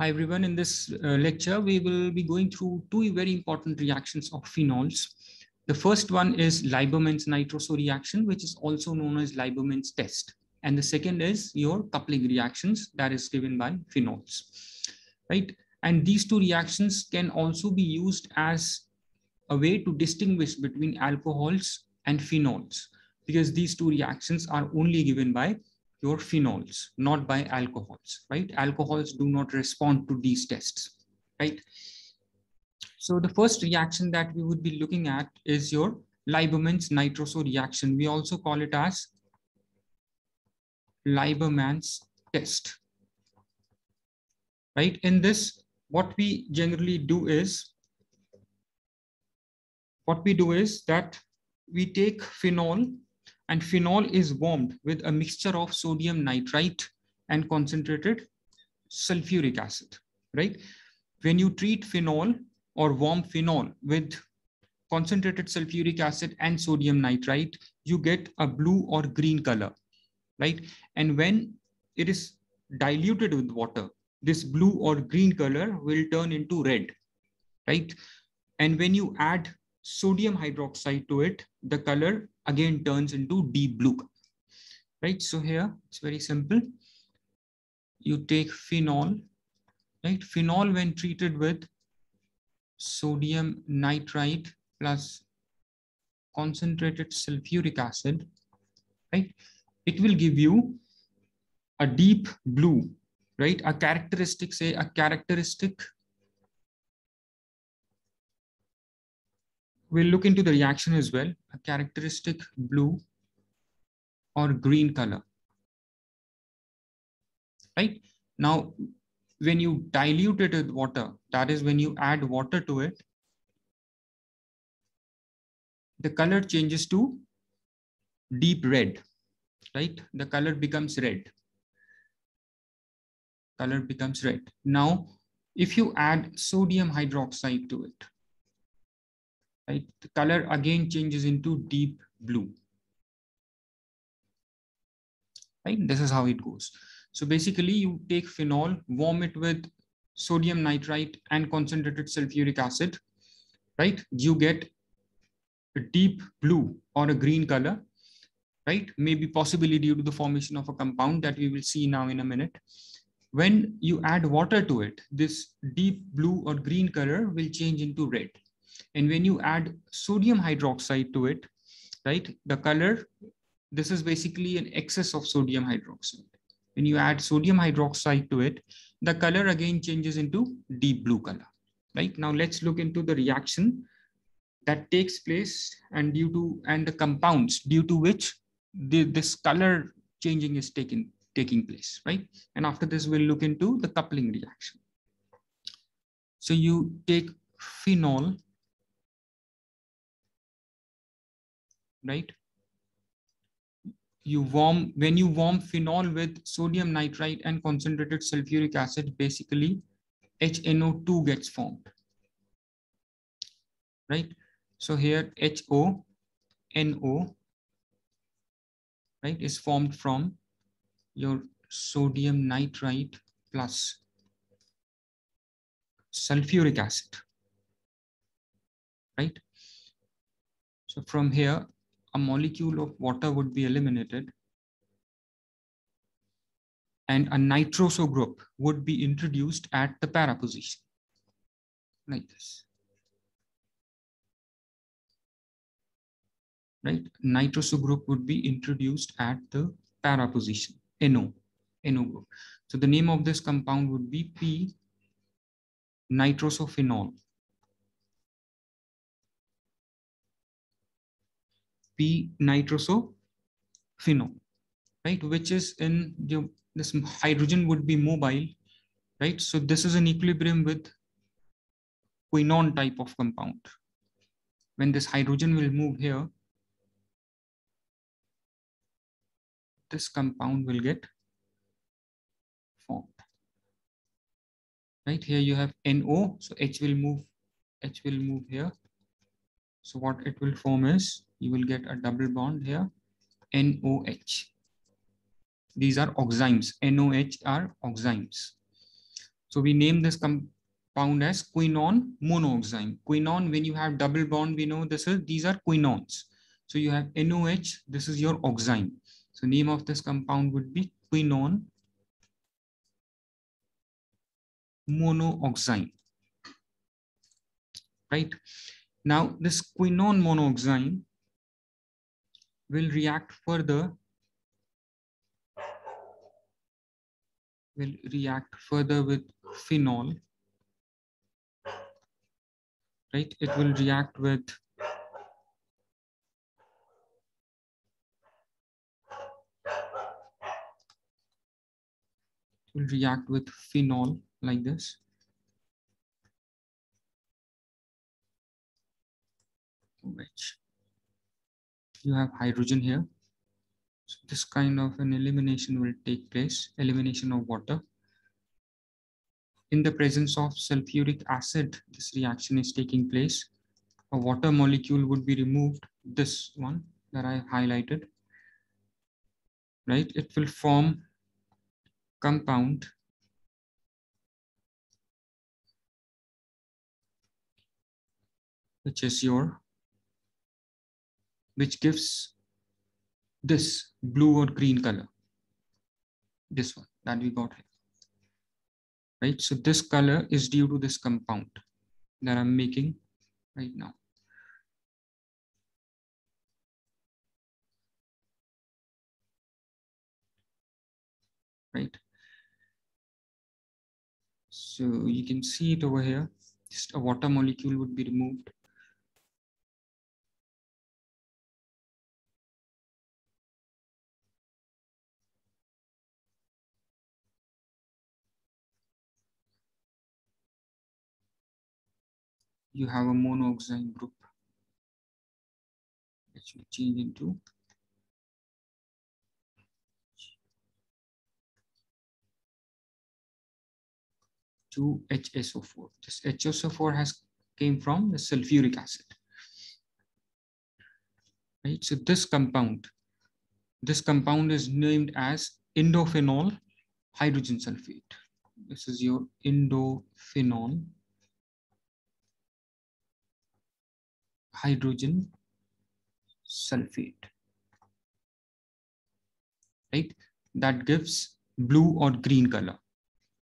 Hi everyone, in this uh, lecture, we will be going through two very important reactions of phenols. The first one is Liebermann's nitroso reaction, which is also known as Liebermann's test. And the second is your coupling reactions that is given by phenols, right? And these two reactions can also be used as a way to distinguish between alcohols and phenols, because these two reactions are only given by your phenols, not by alcohols, right? Alcohols do not respond to these tests, right? So the first reaction that we would be looking at is your Liebermann's nitroso reaction. We also call it as Liebermann's test, right? In this, what we generally do is, what we do is that we take phenol and phenol is warmed with a mixture of sodium nitrite and concentrated sulfuric acid, right? When you treat phenol or warm phenol with concentrated sulfuric acid and sodium nitrite, you get a blue or green color, right? And when it is diluted with water, this blue or green color will turn into red, right? And when you add sodium hydroxide to it, the color again turns into deep blue, right? So here it's very simple. You take phenol, right? Phenol when treated with sodium nitrite plus concentrated sulfuric acid, right? It will give you a deep blue, right? A characteristic, say a characteristic We'll look into the reaction as well, a characteristic blue or green color. Right? Now, when you dilute it with water, that is when you add water to it, the color changes to deep red, right? The color becomes red. Color becomes red. Now, if you add sodium hydroxide to it, right? The color again changes into deep blue. Right? This is how it goes. So basically you take phenol, warm it with sodium nitrite and concentrated sulfuric acid, right? You get a deep blue or a green color, right? Maybe possibly due to the formation of a compound that we will see now in a minute. When you add water to it, this deep blue or green color will change into red. And when you add sodium hydroxide to it, right, the color, this is basically an excess of sodium hydroxide. When you add sodium hydroxide to it, the color again changes into deep blue color, right? Now let's look into the reaction that takes place and due to, and the compounds due to which the, this color changing is taking, taking place, right? And after this, we'll look into the coupling reaction. So you take phenol right? You warm, when you warm phenol with sodium nitrite and concentrated sulfuric acid, basically HNO2 gets formed, right? So here HONO, right, is formed from your sodium nitrite plus sulfuric acid, right? So from here, a molecule of water would be eliminated and a nitroso group would be introduced at the para position like this. Right, nitroso group would be introduced at the para position, NO, NO group. So the name of this compound would be P nitrosophenol. P-nitrosophenol, right? Which is in the, this hydrogen would be mobile, right? So this is an equilibrium with quinone type of compound. When this hydrogen will move here, this compound will get formed. Right here you have NO, so H will move, H will move here. So what it will form is you will get a double bond here, NOH. These are oximes. NOH are oximes. So we name this compound as quinone monooxime. Quinone, when you have double bond, we know this is these are quinones. So you have NOH, this is your oxime. So name of this compound would be quinone monooxime. Right? Now this quinone monooxime will react further. Will react further with phenol. Right? It will react with will react with phenol like this. Which you have hydrogen here. So this kind of an elimination will take place, elimination of water. In the presence of sulfuric acid, this reaction is taking place. A water molecule would be removed, this one that I highlighted, right? It will form compound which is your which gives this blue or green color. This one that we got here. Right. So this color is due to this compound that I'm making right now. Right. So you can see it over here. Just a water molecule would be removed you have a monooxime group which will change into two HSO4. This HSO4 has came from the sulfuric acid. Right, so this compound, this compound is named as indophenol hydrogen sulfate. This is your indophenol hydrogen sulfate, right? That gives blue or green color.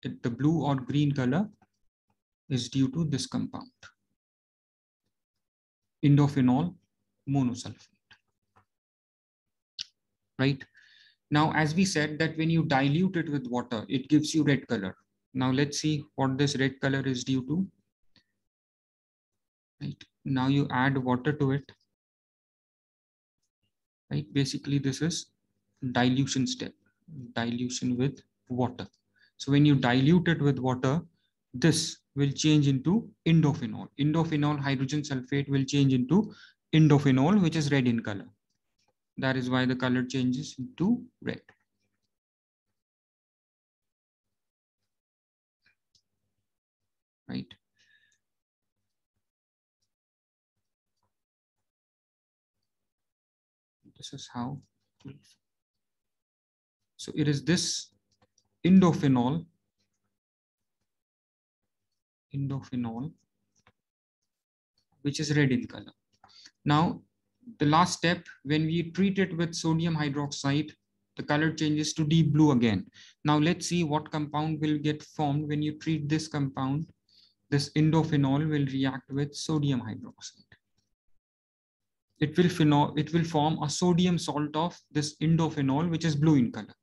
The blue or green color is due to this compound, indophenol monosulfate, right? Now, as we said that when you dilute it with water, it gives you red color. Now let's see what this red color is due to. Right now you add water to it. Right? Basically this is dilution step dilution with water. So when you dilute it with water this will change into indophenol indophenol hydrogen sulfate will change into indophenol which is red in color. That is why the color changes into red. Right this is how so it is this indophenol indophenol which is red in color. Now the last step when we treat it with sodium hydroxide the color changes to deep blue again. Now let's see what compound will get formed when you treat this compound. This indophenol will react with sodium hydroxide it will it will form a sodium salt of this indophenol, which is blue in color.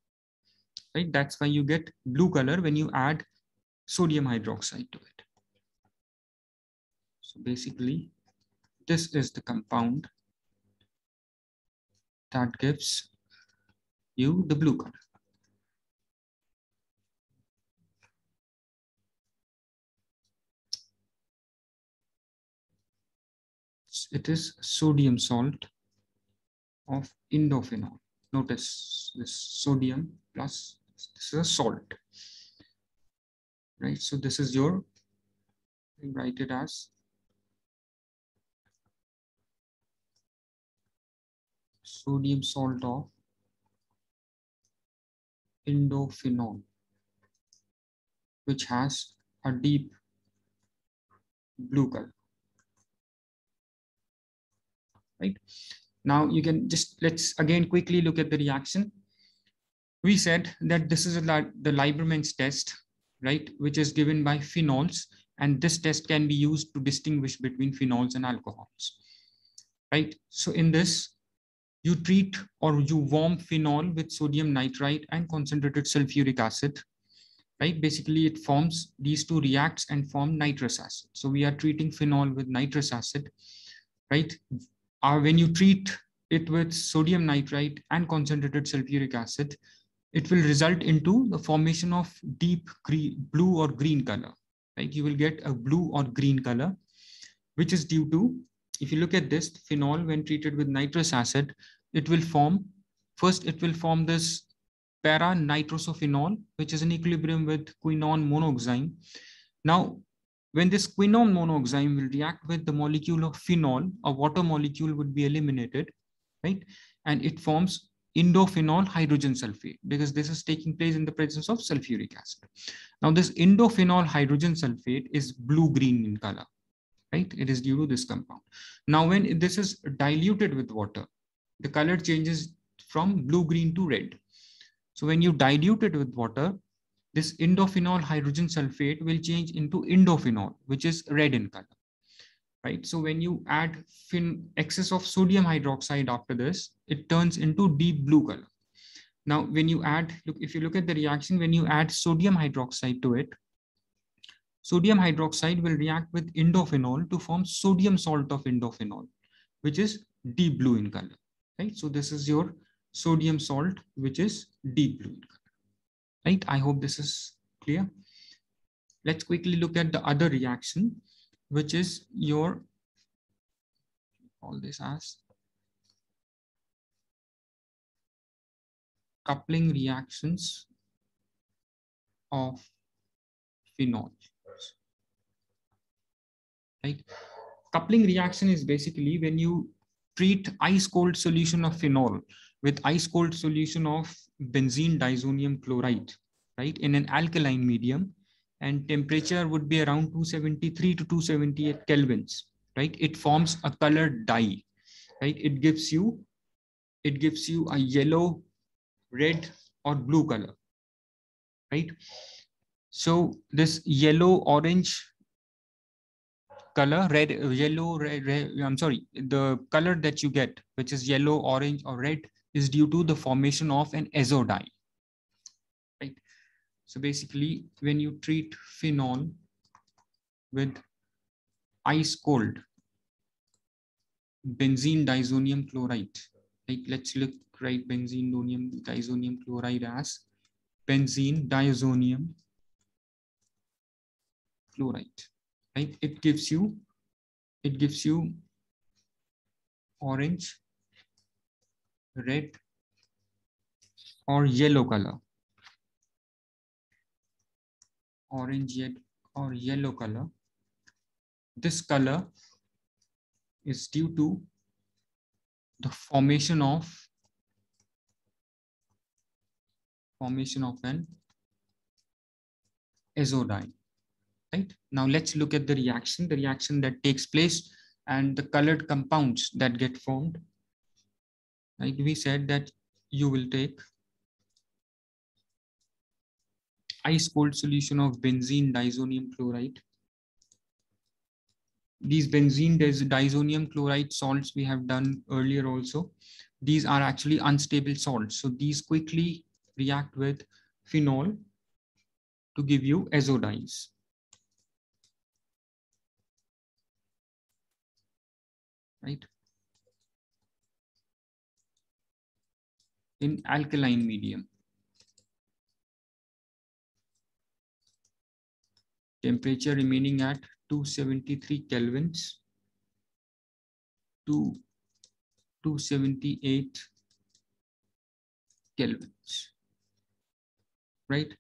Right? That's why you get blue color when you add sodium hydroxide to it. So basically, this is the compound that gives you the blue color. It is sodium salt of indophenol. Notice this sodium plus this is a salt. Right, so this is your, write it as sodium salt of indophenol. which has a deep blue color. Right now you can just let's again quickly look at the reaction. We said that this is the Liebermann's test, right, which is given by phenols. And this test can be used to distinguish between phenols and alcohols, right? So in this, you treat or you warm phenol with sodium nitrite and concentrated sulfuric acid, right? Basically, it forms these two reacts and form nitrous acid. So we are treating phenol with nitrous acid, right? Uh, when you treat it with sodium nitrite and concentrated sulfuric acid, it will result into the formation of deep green, blue or green color, right? You will get a blue or green color, which is due to if you look at this phenol, when treated with nitrous acid, it will form, first it will form this para-nitrosophenol, which is in equilibrium with quinone monoxime. Now, when this quinone monoxime will react with the molecule of phenol, a water molecule would be eliminated, right? And it forms indophenol hydrogen sulfate because this is taking place in the presence of sulfuric acid. Now this indophenol hydrogen sulfate is blue-green in color right? It is due to this compound. Now, when this is diluted with water, the color changes from blue-green to red. So when you dilute it with water, this indophenol hydrogen sulfate will change into indophenol, which is red in color, right? So when you add excess of sodium hydroxide after this, it turns into deep blue color. Now, when you add, look, if you look at the reaction, when you add sodium hydroxide to it, sodium hydroxide will react with indophenol to form sodium salt of indophenol, which is deep blue in color, right? So this is your sodium salt, which is deep blue in color, right? I hope this is clear. Let's quickly look at the other reaction, which is your, all this as coupling reactions of phenol right? Coupling reaction is basically when you treat ice cold solution of phenol with ice cold solution of benzene diazonium chloride, right? In an alkaline medium and temperature would be around 273 to 278 kelvins, right? It forms a colored dye, right? It gives you, it gives you a yellow, red or blue color, right? So this yellow, orange, color red yellow red, red, i'm sorry the color that you get which is yellow orange or red is due to the formation of an azo dye right? So basically when you treat phenol with ice cold benzene diazonium chloride right let's look right benzene diazonium chloride as benzene diazonium chloride right? It gives you it gives you orange red or yellow color orange yet or yellow color this color is due to the formation of formation of an azodine right? Now let's look at the reaction, the reaction that takes place and the colored compounds that get formed. Like we said that you will take ice cold solution of benzene diazonium chloride. These benzene diazonium chloride salts we have done earlier also. These are actually unstable salts. So these quickly react with phenol to give you azodynes. right? In alkaline medium. Temperature remaining at 273 kelvins to 278 kelvins, right?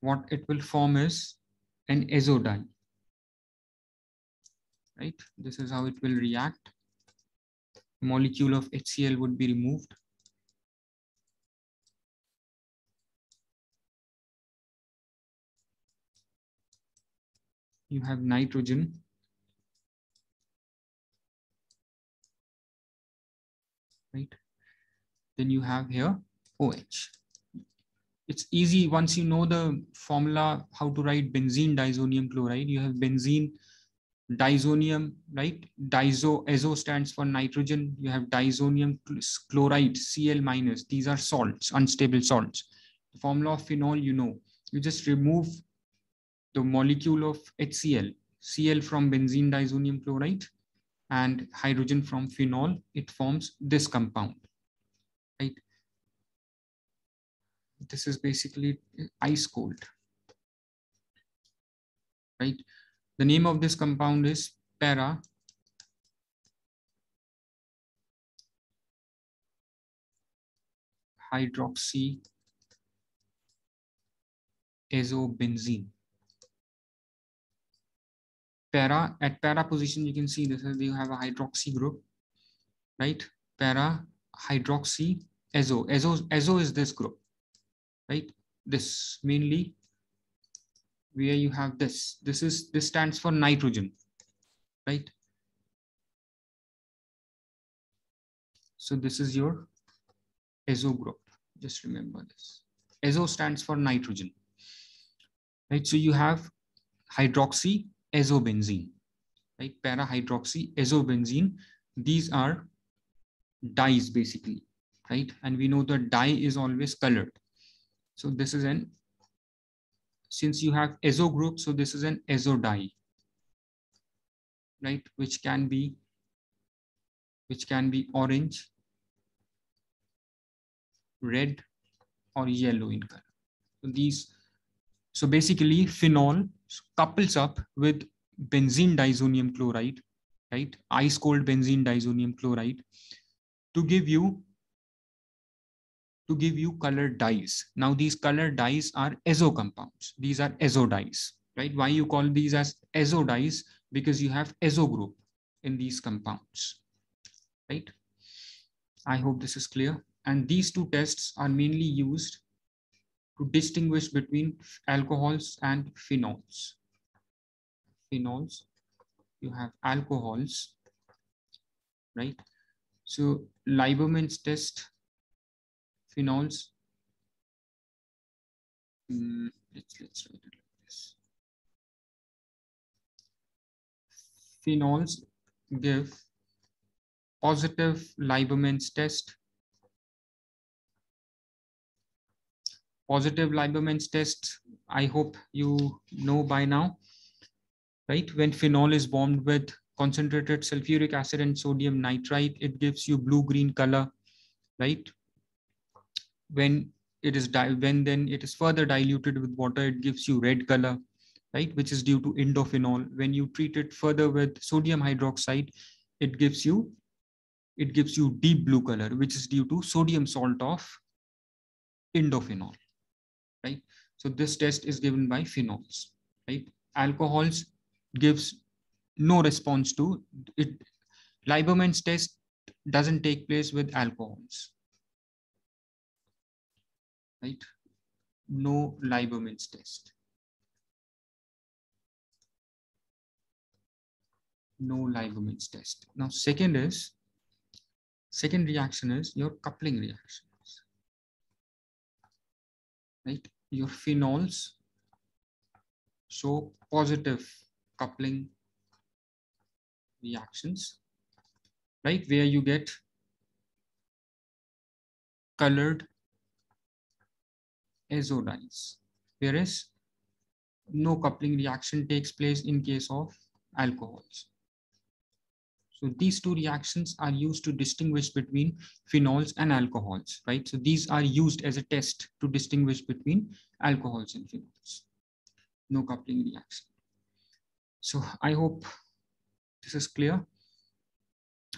What it will form is an azodyne, right? This is how it will react molecule of HCl would be removed. You have nitrogen. Right. Then you have here OH. It's easy once you know the formula, how to write benzene diazonium chloride. You have benzene diazonium, right? Diso, azo stands for nitrogen. You have diazonium chloride, Cl minus. These are salts, unstable salts. The formula of phenol, you know. You just remove the molecule of HCl, Cl from benzene diazonium chloride and hydrogen from phenol, it forms this compound, right? This is basically ice cold, right? The name of this compound is para hydroxy azobenzene. Para at para position, you can see this is you have a hydroxy group, right? Para hydroxy azo. Azo, azo is this group, right? This mainly where you have this. This is this stands for nitrogen, right? So this is your azo group. Just remember this. Azo stands for nitrogen, right? So you have hydroxy azobenzene, right? Para-hydroxy azobenzene. These are dyes basically, right? And we know the dye is always colored. So this is an since you have azo group, so this is an azo dye, right? Which can be, which can be orange, red, or yellow in color. So these, so basically phenol couples up with benzene diazonium chloride, right? Ice cold benzene diazonium chloride to give you to give you colored dyes. Now these colored dyes are azo compounds. These are azo dyes, right? Why you call these as azo dyes? Because you have azo group in these compounds, right? I hope this is clear. And these two tests are mainly used to distinguish between alcohols and phenols. Phenols, you have alcohols, right? So Liebermann's test phenols. Mm, let's, let's write it like this. Phenols give positive Liebermann's test. Positive Liebermann's test, I hope you know by now, right? When phenol is warmed with concentrated sulfuric acid and sodium nitrite, it gives you blue-green color, right? when it is when then it is further diluted with water, it gives you red color, right? Which is due to indophenol. When you treat it further with sodium hydroxide, it gives you it gives you deep blue color, which is due to sodium salt of indophenol, right? So this test is given by phenols, right? Alcohols gives no response to it. Liebermann's test doesn't take place with alcohols right? No Liebermann's test. No Liebermann's test. Now, second is, second reaction is your coupling reactions, right? Your phenols show positive coupling reactions, right? Where you get colored azodides, whereas no coupling reaction takes place in case of alcohols. So these two reactions are used to distinguish between phenols and alcohols, right? So these are used as a test to distinguish between alcohols and phenols. No coupling reaction. So I hope this is clear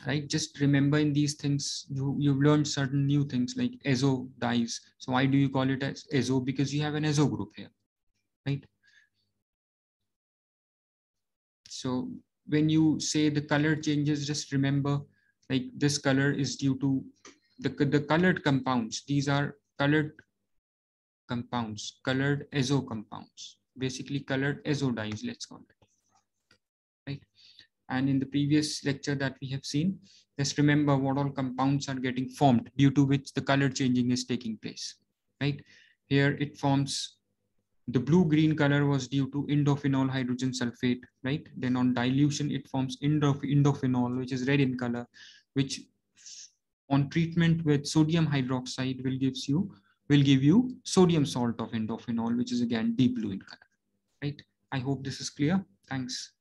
right? Just remember in these things, you, you've learned certain new things like azo dyes. So why do you call it as azo? Because you have an azo group here, right? So when you say the color changes, just remember like this color is due to the, the colored compounds. These are colored compounds, colored azo compounds, basically colored azo dyes, let's call it, Right. And in the previous lecture that we have seen, just remember what all compounds are getting formed due to which the color changing is taking place, right? Here it forms the blue-green color was due to indophenol hydrogen sulfate, right? Then on dilution, it forms indophenol, which is red in color, which on treatment with sodium hydroxide will gives you will give you sodium salt of indophenol, which is again deep blue in color, right? I hope this is clear. Thanks.